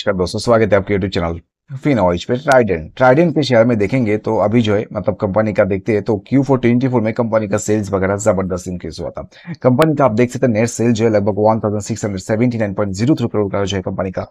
नमस्कार दोस्तों स्वागत है आपके यूट्यूब चैनल फिनॉइज पे ट्राइडेंट। ट्राइडेंट के शेयर में देखेंगे तो अभी जो है मतलब कंपनी का देखते हैं तो क्यू फोर ट्वेंटी फोर में कंपनी का सेल्स वगैरह ज़बरदस्त इंक्रीज हुआ था। कंपनी का आप देख सकते हैं नेट सेल जो है लगभग one thousand six hundred seventy nine point zero three crore का जो है कंपनी का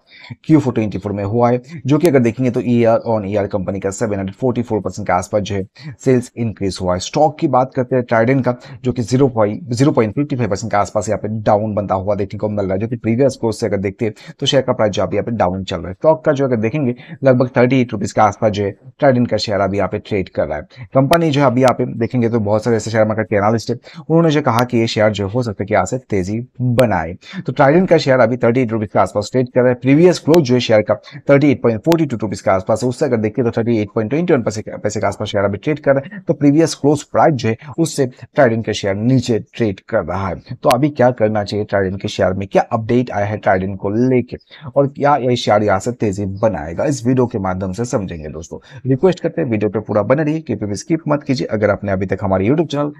क्यू फोर ट्वेंटी फोर में हुआ है, जो कि अगर देखेंगे तो ईयर ऑन ईयर कंपनी का सेवन हंड्रेड के आसपास जो है सेल्स इंक्रीज हुआ है। स्टॉक की बात करते हैं ट्राइडेंट का, जो कि ज़ीरो पॉइंट ज़ीरो पॉइंट के आसपास यहाँ पे डाउन बनता हुआ देखने को मिल रहा है, जो कि प्रीवियस क्लोज से अगर देखते हैं तो शेयर का प्राइस जो अभी यहाँ पे डाउन चल रहा है। स्टॉक का जो अगर देखेंगे लगभग थर्टी एट रुपीज़ के आसपास जो है ट्राइडेंट का शेयर अभी यहाँ पे ट्रेड कर रहा है। कंपनी जो है, अभी यहाँ पे देखेंगे तो बहुत सारे ऐसे शेयर मार्केट के एनालिस्ट है। उन्होंने जो कहा कि ये शेयर जो हो सकता है कि यहाँ से तेज़ी बनाए। तो ट्राइडेंट का शेयर अभी थर्टी एट रुपीज़ के आसपास ट्रेड कर रहा है। प्रीवियस क्लोज जो है शेयर का thirty eight point forty two rupees के आसपास उससे अगर देखिए तो thirty eight point twenty one पैसे के आसपास शेयर अभी ट्रेड कर रहा है। तो प्रीवियस क्लोज प्राइस जो है, उससे ट्राइडेंट का शेयर नीचे ट्रेड कर रहा है। तो अभी क्या करना चाहिए ट्राइडेंट के शेयर में? क्या अपडेट आया है ट्राइडेंट को लेकर और क्या ये शेयर यहाँ से तेज़ी बनाएगा? इस वीडियो के माध्यम से समझेंगे दोस्तों। रिक्वेस्ट करते हैं, वीडियो पे पूरा बने रहिए क्योंकि स्किप मत कीजिए। अगर आपने अभी तक हमारे यूट्यूब चैनल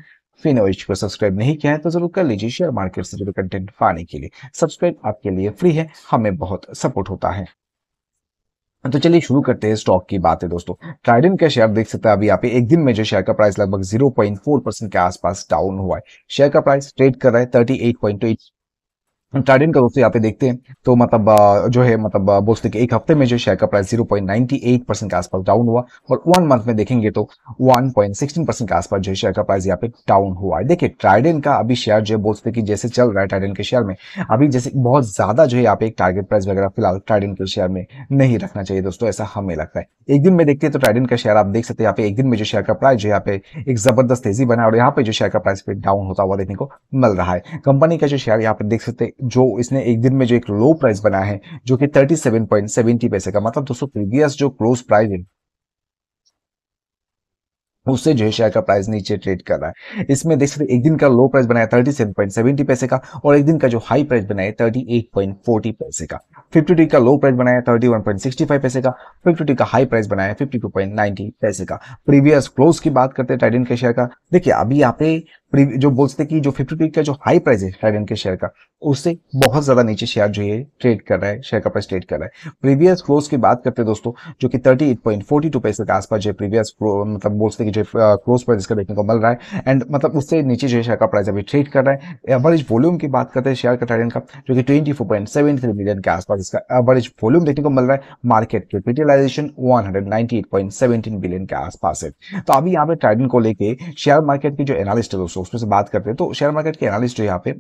फिनोइच को सब्सक्राइब नहीं किया है तो ज़रूर कर लीजिए शेयर मार्केट से जुड़े कंटेंट पाने के लिए। सब्सक्राइब आपके लिए फ्री है, हमें बहुत सपोर्ट होता है। तो चलिए शुरू करते हैं स्टॉक की बात है दोस्तों। ट्राइडन का शेयर देख सकते हैं, अभी यहाँ पे एक दिन में जो शेयर का प्राइस लगभग 0.4 परसेंट के आसपास डाउन हुआ है। शेयर का प्राइस ट्रेड कर रहा है 38.8 ट्राइडेंट का दोस्तों यहाँ पे देखते हैं। तो मतलब जो है मतलब बोल सकते एक हफ़्ते में जो शेयर का प्राइस 0.98 परसेंट के आसपास डाउन हुआ और वन मंथ में देखेंगे तो 1.16 परसेंट के आसपास जो है शेयर का प्राइस यहाँ पे डाउन हुआ है। देखिए ट्राइडेंट का अभी शेयर जो है बोल सकते कि जैसे चल रहा है ट्राइडेंट के शेयर में, अभी जैसे बहुत ज़्यादा जो है यहाँ पे एक टारगेट प्राइस वगैरह फ़िलहाल ट्राइडेंट के शेयर में नहीं रखना चाहिए दोस्तों, ऐसा हमें लगता है। एक दिन में देखते हैं तो ट्राइडेंट का शेयर आप देख सकते हैं, यहाँ पे एक दिन में जो शेयर का प्राइस जो यहाँ पे एक ज़बरदस्त तेज़ी बना और यहाँ पे जो शेयर का प्राइस पे डाउन होता हुआ देखने को मिल रहा है। कंपनी का जो शेयर यहाँ पे देख सकते जो इसने एक दिन में जो एक लो प्राइस बना है, जो कि 37.70 पैसे का मतलब दोस्तों प्रीवियस जो क्लोज प्राइस है, उससे जो शेयर का प्राइस नीचे ट्रेड कर रहा है। इसमें देख सकते एक दिन का लो प्राइस बनाया थर्टी सेवन पॉइंट सेवेंटी पैसे का, और एक दिन का जो हाई प्राइस बनाया थर्टी एट पॉइंट फोर्टी पैसे का। फिफ्टी टू का लो प्राइस बनाया thirty one point sixty five पैसे का फिफ्टी टू का हाई प्राइस बनाया फिफ्टी टू पॉइंट नाइनटी पैसे का। प्रीवियस क्लोज की बात करते हैं टाइडन के शेयर का। देखिए, अभी यहाँ पे जो बोल सकते कि जो फिफ्टी का जो हाई प्राइस है टाइडन के शेयर का, उससे बहुत ज़्यादा नीचे शेयर जो है ट्रेड कर रहा है शेयर का प्राइस ट्रेड कर रहा है। प्रीवियस क्लोज की बात करते हैं दोस्तों, जो कि thirty eight point forty two पैसे के आसपास जो प्रीवियस मतलब बोल सकते कि जो क्लोज प्राइस इसका देखने को मिल रहा है। एंड मतलब उससे नीचे जो शेयर का प्राइस अभी ट्रेड कर रहा है। एवरेज वॉल्यूम की बात करते हैं शेयर का टाइडन का, जो कि twenty four point seven three million के आसपास इसका एवरेज वॉल्यूम देखने को मिल रहा है। Market capitalisation one hundred billion के आसपास है। तो अभी यहाँ पे ट्राइडन को लेकर शेयर मार्केट की जो एनालिस्ट है दोस्तों उसमें से बात करते हैं। तो शेयर मार्केट के एनालिस्ट जो यहाँ पे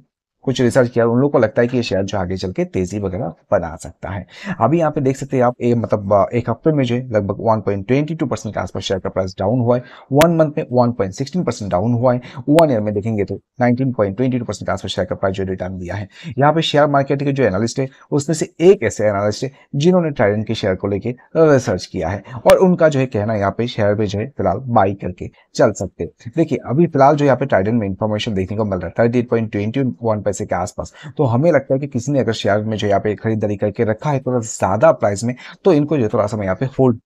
कुछ रिसर्च किया उन लोगों को लगता है कि ये शेयर जो आगे चल के तेज़ी वगैरह बना सकता है। अभी यहाँ पे देख सकते हैं आप ए, मतलब एक हफ़्ते में जो है लगभग 1.22 परसेंट के आसपास शेयर का प्राइस डाउन हुआ है। वन मंथ में 1.16 परसेंट डाउन हुआ है। वन ईयर में देखेंगे तो 19.22 परसेंट के आसपास शेयर का प्राइस जो रिटर्न दिया है। यहाँ पे शेयर मार्केट के जो एनालिस्ट है उसमें से एक ऐसे एनालिस्ट है जिन्होंने ट्राइडेंट के शेयर को लेकर रिसर्च किया है। और उनका जो है कहना यहाँ पे शेयर पे जो है फ़िलहाल बाई करके चल सकते देखिए अभी फ़िलहाल जो यहाँ पे ट्राइडेंट में इन्फॉर्मेशन देखने को मिल रहा है थर्टी एट पैसे के आसपास। तो हमें लगता है कि किसी ने अगर शेयर में जो यहाँ पे खरीदारी करके रखा है, थोड़ा ज़्यादा प्राइस में तो इनको जो थोड़ा सा यहाँ पे होल्ड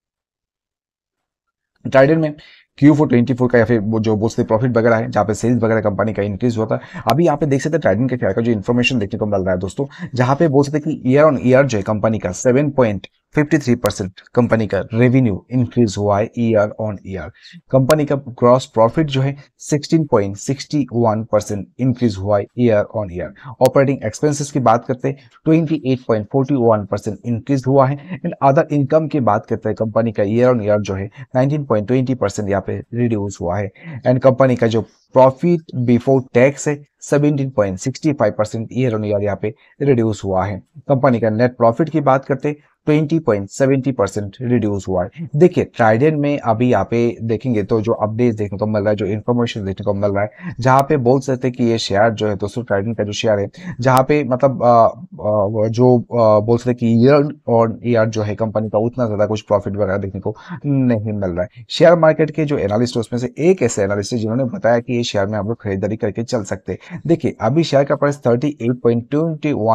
ट्राइडन में। क्यू फोर ट्वेंटी फोर का या फिर जो बोलते प्रॉफिट वगैरह है, जहाँ पे सेल्स वगैरह कंपनी का इंक्रीज होता है अभी यहाँ पे देख सकते हैं ट्राइडन के शेयर का जो इन्फॉर्मेशन देखने को मिल रहा है दोस्तों, जहाँ पे बोल सकते कि ईयर ऑन ईयर जो है कंपनी का सेवन पॉइंट 53 परसेंट कंपनी का रेवेन्यू इंक्रीज हुआ है ईयर ऑन ईयर कंपनी का ग्रॉस प्रॉफिट जो है 16.61 परसेंट इंक्रीज हुआ है year on year operating expenses की बात करते हैं 28.41 परसेंट इंक्रीज हुआ है। एंड अदर इनकम की बात करते हैं कंपनी का ईयर ऑन ईयर जो है 19.20 परसेंट यहाँ पे रिड्यूस हुआ है। एंड कंपनी का जो प्रॉफिट बिफोर टैक्स है 17.65 परसेंट ईयर ऑन ईयर यहाँ पे रिड्यूस हुआ है। कंपनी का नेट प्रॉफिट की बात करते हैं 20.70 परसेंट रिड्यूस हुआ है। देखिए ट्राइडेंट में अभी यहाँ पे देखेंगे तो जो अपडेट देखने को मिल रहा है जो इन्फॉर्मेशन देखने को मिल रहा है जहाँ पे बोल सकते हैं कि ये शेयर जो है दोस्तों ट्राइडेंट का जो शेयर है जहाँ पे मतलब आ, आ, जो आ, बोल सकते कि ईयर और ईयर जो है कंपनी का उतना ज़्यादा कुछ प्रॉफिट वगैरह देखने को नहीं मिल रहा है। शेयर मार्केट के जो एनालिस्ट उसमें से एक ऐसे एनालिस्ट है जिन्होंने बताया कि ये शेयर में आप लोग खरीदारी करके चल सकते देखिए अभी शेयर का प्राइस थर्टी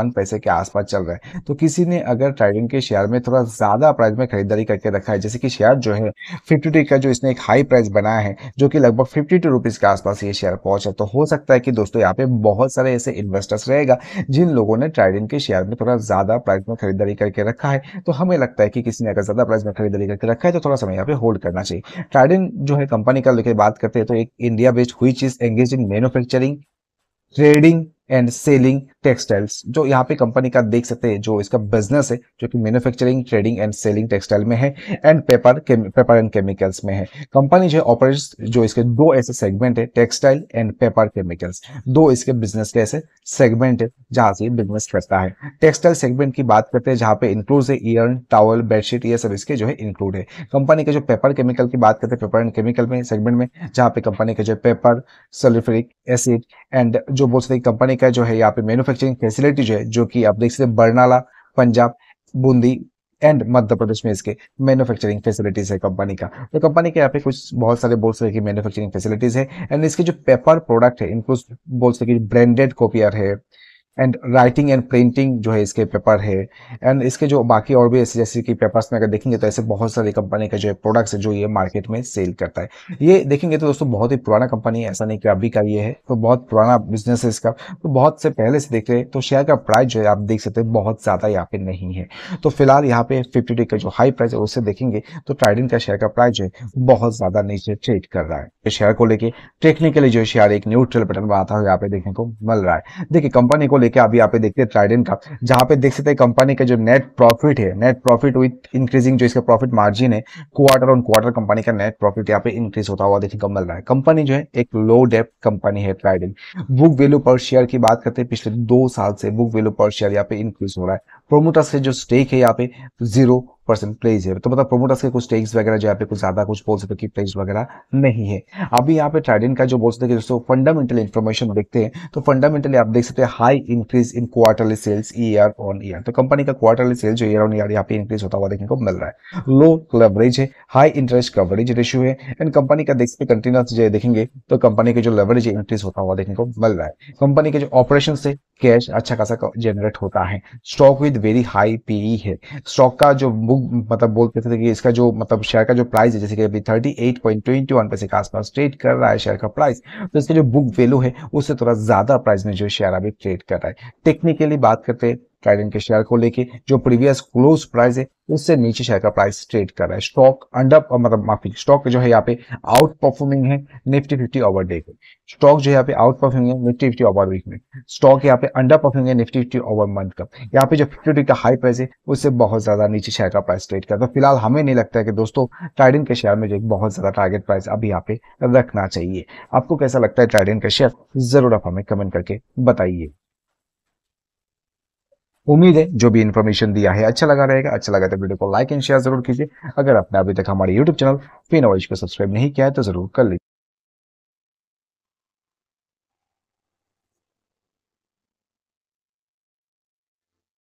पैसे के आसपास चल रहा है। तो किसी ने अगर ट्राइडेंट के शेयर शेयर में थोड़ा ज़्यादा प्राइस में खरीदारी करके रखा है। जैसे कि शेयर जो है फिफ्टी का जो इसने एक हाई प्राइस बनाया है, जो कि लगभग फिफ्टी टू के आसपास ये शेयर पहुँचा तो हो सकता है कि दोस्तों यहाँ पे बहुत सारे ऐसे इन्वेस्टर्स रहेगा, जिन लोगों ने ट्राइडेंट के शेयर में थोड़ा ज़्यादा प्राइस में खरीदारी करके रखा है। तो हमें लगता है कि किसी ने अगर ज़्यादा प्राइस में खरीदारी करके रखा है तो थोड़ा समय यहाँ पे होल्ड करना चाहिए। ट्राइडेंट जो है कंपनी का लेकर बात करते हैं तो एक इंडिया बेस्ड हुई चीज़ engage in manufacturing trading and selling textiles जो यहाँ पे कंपनी का देख सकते हैं, जो इसका बिज़नेस है, जो कि manufacturing trading and selling textile में है and paper paper and chemicals में है। कंपनी जो ऑपरेट्स जो इसके दो ऐसे सेगमेंट है टेक्सटाइल एंड पेपर केमिकल्स दो इसके बिज़नेस के ऐसे सेगमेंट है, जहाँ से बिज़नेस करता है। टेक्सटाइल सेगमेंट की बात करते हैं, जहाँ पे इंक्लूड है ईयर टावल बेडशीट ये सब इसके जो है इंक्लूड है। कंपनी के जो पेपर केमिकल की बात करते हैं पेपर एंड केमिकल में सेगमेंट में, जहाँ पे कंपनी के जो पेपर सल्फ्रिक एसिड एंड जो बोल सकते कंपनी का जो है यहाँ पे मैन्युफैक्चरिंग फैसिलिटी जो है, जो कि आप देख सकते हैं, बरनाला, पंजाब, बूंदी एंड मध्य प्रदेश में इसके मैन्युफैक्चरिंग फैसिलिटीज़ है कंपनी का। तो कंपनी के यहाँ पे कुछ बहुत सारे बोल सके मैन्युफैक्चरिंग फैसिलिटीज़ है। एंड इसके जो पेपर प्रोडक्ट है, इनको बोल सके ब्रांडेड कॉपियर है। एंड राइटिंग एंड प्रिंटिंग जो है इसके पेपर है। एंड इसके जो बाकी और भी ऐसे जैसे कि पेपर्स में अगर देखेंगे तो ऐसे बहुत सारी कंपनी के जो है प्रोडक्ट्स है जो ये मार्केट में सेल करता है। ये देखेंगे तो दोस्तों बहुत ही पुराना कंपनी है, ऐसा नहीं कि अभी का ये है तो बहुत पुराना बिज़नेस है इसका। तो बहुत से पहले से देख रहे हैं तो शेयर का प्राइस जो है आप देख सकते हैं बहुत ज़्यादा यहाँ पे नहीं है। तो फ़िलहाल यहाँ पे फिफ्टी का जो हाई प्राइस है उससे देखेंगे तो ट्राइडेंट का शेयर का प्राइस जो है बहुत ज़्यादा नीचे ट्रेड कर रहा है। शेयर को लेकर टेक्निकली जो शेयर एक न्यूट्रल पैटर्न बनाता हुआ यहाँ पे देखने को मिल रहा है। देखिए कंपनी को लेकर अभी यहाँ पे देखते हैं ट्राइडेंट का, जहाँ पे देख सकते हैं कंपनी का जो नेट प्रॉफिट है नेट प्रॉफिट विथ इंक्रीजिंग जो इसका प्रॉफिट मार्जिन है क्वार्टर ऑन क्वार्टर कंपनी का नेट प्रॉफिट यहाँ पे इंक्रीज होता हुआ देखने को मिल रहा है। कंपनी जो है, एक लो डेप कंपनी है Trident book value per share की बात करते हैं, पिछले दो साल से बुक वैल्यू पर शेयर यहाँ पे इंक्रीज हो रहा है। प्रोमोटर से जो स्टेक है यहाँ पे ज़ीरो परसेंट प्लेज है तो मतलब प्रोमोटर्स के कुछ स्टेक्स वगैरह जो यहाँ पे कुछ ज़्यादा कुछ बोल सकते कि प्लेज वगैरह नहीं है। अभी यहाँ पे ट्राइडेंट का जो बोल सकते दोस्तों फंडामेंटल इन्फॉर्मेशन देखते हैं तो फंडामेंटली आप देख सकते हैं high increase in quarterly sales year on year तो कंपनी का क्वार्टरली सेल्स जो ईयर ऑन ईयर यहाँ पे इंक्रीज होता हुआ देखने को मिल रहा है। लो लेवरेज है हाई इंटरेस्ट कवरेज रेशियो है एंड कंपनी का देख सकते कंटिन्यूस देखेंगे तो कंपनी के जो लेवरेज इंक्रीज होता हुआ देखने को मिल रहा है। कंपनी के जो ऑपरेशन से कैश अच्छा खासा जनरेट होता है। Stock with very high PE है। स्टॉक का जो बुक मतलब बोलते थे कि इसका जो मतलब शेयर का जो प्राइस है, जैसे कि अभी thirty eight point twenty one पैसे के आसपास ट्रेड कर रहा है शेयर का प्राइस तो इसका जो बुक वैल्यू है, उससे थोड़ा ज़्यादा प्राइस में जो शेयर अभी ट्रेड कर रहा है। टेक्निकली बात करते हैं ट्राइडेंट के शेयर को लेके, जो प्रीवियस क्लोज प्राइस है, उससे नीचे शेयर का प्राइस ट्रेड कर रहा है। स्टॉक अंडर मतलब माफ़ी स्टॉक जो है यहाँ पे आउट परफॉर्मिंग है निफ्टी फिफ्टी ओवर डे को स्टॉक जो है यहाँ पे आउट परफॉर्मिंग है निफ्टी फिफ्टी ओवर वीक में। स्टॉक यहाँ पे अंडर परफॉर्मिंग है निफ्टी फिफ्टी ओवर मंथ का। यहाँ पे जो फिफ्टी का हाई प्राइस है, उससे बहुत ज़्यादा नीचे शेयर का प्राइस ट्रेड करता है। तो फ़िलहाल हमें नहीं लगता है कि दोस्तों ट्राइडेंट के शेयर में जो बहुत ज़्यादा टारगेट प्राइस अभी यहाँ पे रखना चाहिए। आपको कैसा लगता है ट्राइडेंट का शेयर ज़रूर आप हमें कमेंट करके बताइए। उम्मीद है, जो भी इन्फॉर्मेशन दिया है अच्छा लगा रहेगा। अच्छा लगा तो वीडियो को लाइक एंड शेयर ज़रूर कीजिए। अगर आपने अभी तक हमारे यूट्यूब चैनल फिन वॉइस को सब्सक्राइब नहीं किया है तो ज़रूर कर लीजिए।